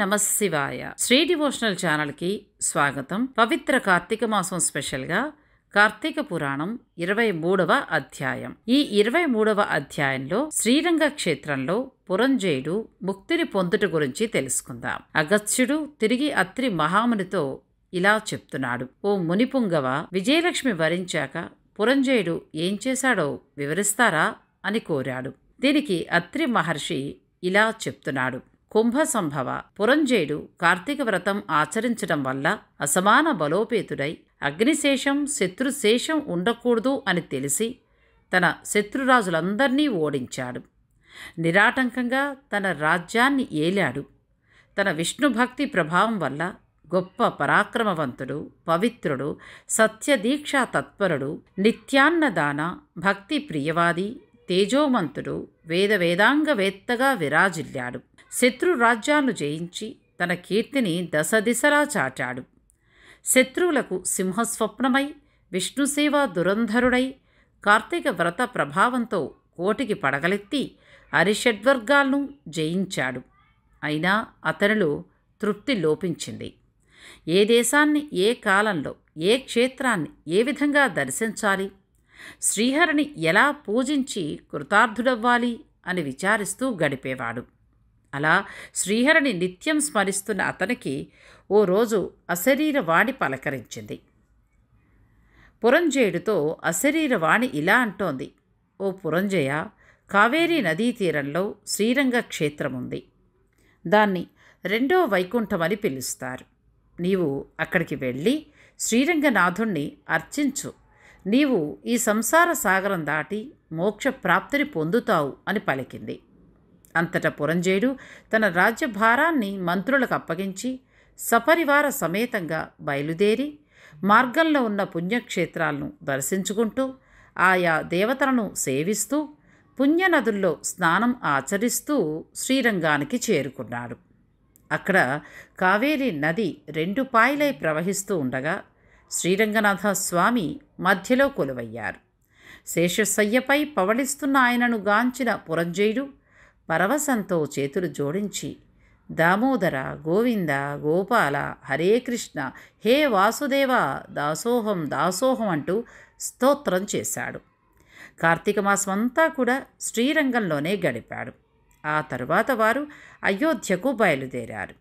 నమశివాయ శ్రీ డివోషనల్ ఛానల్కి స్వాగతం. పవిత్ర కార్తీక మాసం స్పెషల్గా కార్తీక పురాణం ఇరవై మూడవ అధ్యాయం. ఈ ఇరవై మూడవ అధ్యాయంలో శ్రీరంగ క్షేత్రంలో పురంజయుడు ముక్తిని పొందుట గురించి తెలుసుకుందాం. అగస్త్యుడు తిరిగి అత్రి మహామునితో ఇలా చెప్తున్నాడు. ఓ మునిపుంగవ విజయలక్ష్మి వరించాక పురంజయుడు ఏం చేశాడో వివరిస్తారా? అని కోరాడు. దీనికి అత్రి మహర్షి ఇలా చెప్తున్నాడు. కుంభ సంభవ పురంజయుడు కార్తీక వ్రతం ఆచరించడం వల్ల అసమాన బలోపేతుడై అగ్నిశేషం శత్రుశేషం ఉండకూడదు అని తెలిసి తన శత్రురాజులందర్నీ ఓడించాడు. నిరాటంకంగా తన రాజ్యాన్ని ఏలాడు. తన విష్ణుభక్తి ప్రభావం వల్ల గొప్ప పరాక్రమవంతుడు పవిత్రుడు సత్యదీక్షా తత్పరుడు నిత్యాన్నదాన భక్తి ప్రియవాది తేజోమంతుడు వేద వేదాంగవేత్తగా విరాజిల్లాడు. శత్రు రాజ్యాలను జయించి తన కీర్తిని దశ దిశలా చాటాడు. శత్రువులకు సింహస్వప్నమై విష్ణుసేవ దురంధరుడై కార్తీక వ్రత ప్రభావంతో కోటికి పడగలెత్తి అరిషడ్వర్గాలను జయించాడు. అయినా అతనిలో తృప్తి లోపించింది. ఏ దేశాన్ని ఏ కాలంలో ఏ క్షేత్రాన్ని ఏ విధంగా దర్శించాలి? శ్రీహరిని ఎలా పూజించి కృతార్థుడవ్వాలి అని విచారిస్తూ గడిపేవాడు. అలా శ్రీహరిని నిత్యం స్మరిస్తున్న అతనికి ఓ రోజు అశరీరవాణి పలకరించింది. పురంజయుడితో అశరీరవాణి ఇలా అంటోంది. ఓ పురంజయ కావేరీ నదీ తీరంలో శ్రీరంగ క్షేత్రం ఉంది దాన్ని రెండో వైకుంఠమని పిలుస్తారు. నీవు అక్కడికి వెళ్ళి శ్రీరంగనాథుణ్ణి అర్చించు. నీవు ఈ సంసార సాగరం దాటి మోక్ష ప్రాప్తిని పొందుతావు అని పలికింది. అంతటా పురంజయుడు తన రాజ్యభారాన్ని మంత్రులకు అప్పగించి సపరివార సమేతంగా బయలుదేరి మార్గంలో ఉన్న పుణ్యక్షేత్రాలను దర్శించుకుంటూ ఆయా దేవతలను సేవిస్తూ పుణ్యనదుల్లో స్నానం ఆచరిస్తూ శ్రీరంగానికి చేరుకున్నాడు. అక్కడ కావేరీ నది రెండు పాయలై ప్రవహిస్తూ ఉండగా శ్రీరంగనాథ స్వామి మధ్యలో కొలువయ్యారు. శేషశయ్యపై పవళిస్తున్న ఆయనను గాంచిన పురంజయుడు పరవశంతో చేతులు జోడించి దామోదర గోవింద గోపాల హరే కృష్ణ హే వాసుదేవ దాసోహం దాసోహం అంటూ స్తోత్రం చేశాడు. కార్తీక మాసం అంతా కూడా శ్రీరంగంలోనే గడిపాడు. ఆ తరువాత వారు అయోధ్యకు బయలుదేరారు.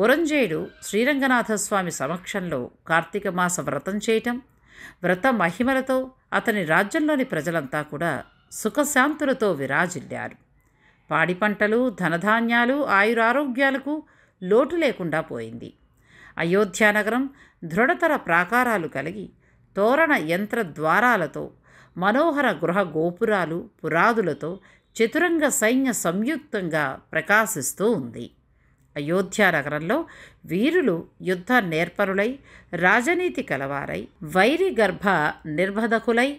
పురంజయుడు శ్రీరంగనాథస్వామి సమక్షంలో కార్తీక మాస వ్రతం చేయటం వ్రత మహిమలతో అతని రాజ్యంలోని ప్రజలంతా కూడా సుఖశాంతులతో విరాజిల్లారు. పాడి పంటలు ధనధాన్యాలు ఆయురారోగ్యాలకు లోటు లేకుండా పోయింది. అయోధ్యానగరం దృఢతర ప్రాకారాలు కలిగి తోరణ యంత్ర ద్వారాలతో మనోహర గృహ గోపురాలు పురాదులతో చతురంగ సైన్య సంయుక్తంగా ప్రకాశిస్తూ ఉంది. అయోధ్యానగరంలో వీరులు యుద్ధ నేర్పరులై రాజనీతి కలవారై వైరి గర్భ నిర్భధకులై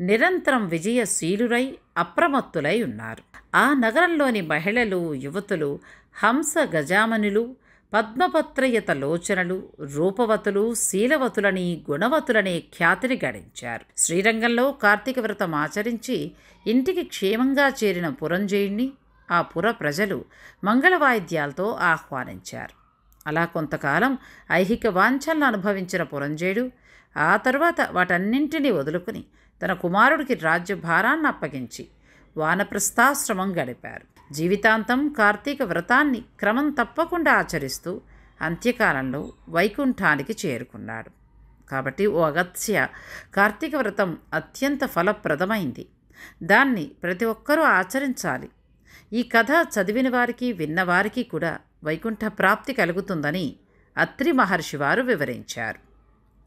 నిరంతరం విజయశీలురై అప్రమత్తులై ఉన్నారు. ఆ నగరంలోని మహిళలు యువతులు హంస గజామనులు పద్మపత్రయత లోచనలు రూపవతులు శీలవతులని గుణవతులనే ఖ్యాతిని గడించారు. శ్రీరంగంలో కార్తీక వ్రతం ఆచరించి ఇంటికి క్షేమంగా చేరిన పురంజయుణ్ణి ఆ పుర ప్రజలు మంగళవాయిద్యాలతో ఆహ్వానించారు. అలా కొంతకాలం ఐహిక వాంఛలను అనుభవించిన పురంజయుడు ఆ తర్వాత వాటన్నింటినీ వదులుకుని తన కుమారుడికి రాజ్యభారాన్ని అప్పగించి వానప్రస్థాశ్రమం గడిపారు. జీవితాంతం కార్తీక వ్రతాన్ని క్రమం తప్పకుండా ఆచరిస్తూ అంత్యకాలంలో వైకుంఠానికి చేరుకున్నాడు. కాబట్టి ఓ అగత్య కార్తీక వ్రతం అత్యంత ఫలప్రదమైంది. దాన్ని ప్రతి ఒక్కరూ ఆచరించాలి. ఈ కథ చదివిన వారికి విన్నవారికి కూడా వైకుంఠ ప్రాప్తి కలుగుతుందని అత్రి మహర్షి వారు వివరించారు.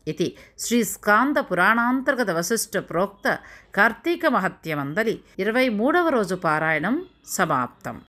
ఇది శ్రీ స్కాంద పురాణాంతర్గత వశిష్ఠ ప్రోక్త కార్తీక మహత్యమందలి ఇరవై మూడవ రోజు పారాయణం సమాప్తం